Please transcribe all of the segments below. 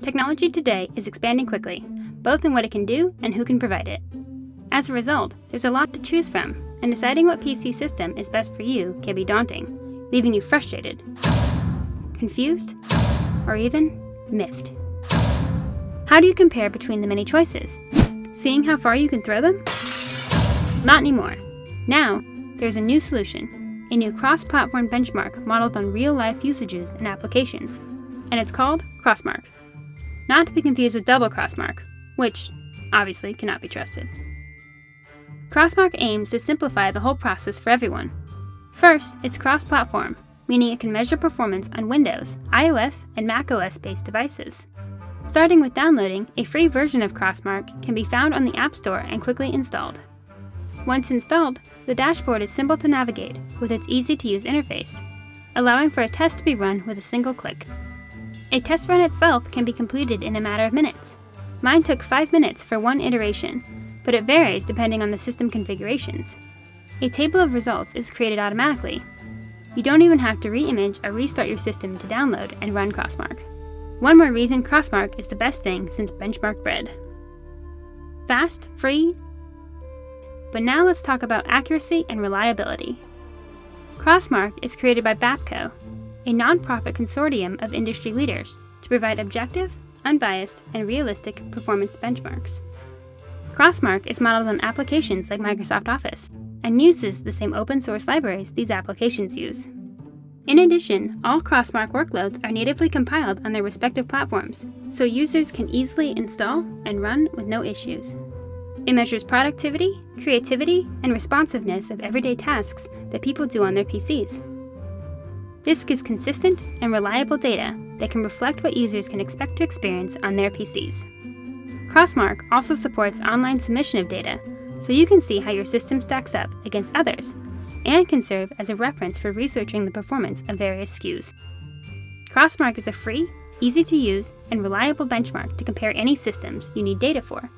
Technology today is expanding quickly, both in what it can do and who can provide it. As a result, there's a lot to choose from, and deciding what PC system is best for you can be daunting, leaving you frustrated, confused, or even miffed. How do you compare between the many choices? Seeing how far you can throw them? Not anymore. Now, there's a new solution, a new cross platform benchmark modeled on real life usages and applications, and it's called Crossmark. Not to be confused with Double Crossmark, which obviously cannot be trusted. Crossmark aims to simplify the whole process for everyone. First, it's cross platform, meaning it can measure performance on Windows, iOS, and macOS based devices. Starting with downloading, a free version of Crossmark can be found on the App Store and quickly installed. Once installed, the dashboard is simple to navigate with its easy to use interface, allowing for a test to be run with a single click. A test run itself can be completed in a matter of minutes. Mine took 5 minutes for one iteration, but it varies depending on the system configurations. A table of results is created automatically. You don't even have to re-image or restart your system to download and run Crossmark. One more reason Crossmark is the best thing since benchmark bread. Fast, free, but now let's talk about accuracy and reliability. Crossmark is created by BAPCO, a nonprofit consortium of industry leaders, to provide objective, unbiased, and realistic performance benchmarks. Crossmark is modeled on applications like Microsoft Office and uses the same open source libraries these applications use. In addition, all Crossmark workloads are natively compiled on their respective platforms, so users can easily install and run with no issues. It measures productivity, creativity, and responsiveness of everyday tasks that people do on their PCs. This gives consistent and reliable data that can reflect what users can expect to experience on their PCs. Crossmark also supports online submission of data, so you can see how your system stacks up against others, and can serve as a reference for researching the performance of various SKUs. Crossmark is a free, easy to use, and reliable benchmark to compare any systems you need data for.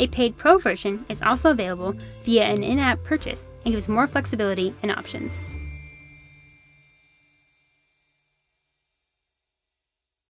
A paid Pro version is also available via an in app purchase and gives more flexibility and options.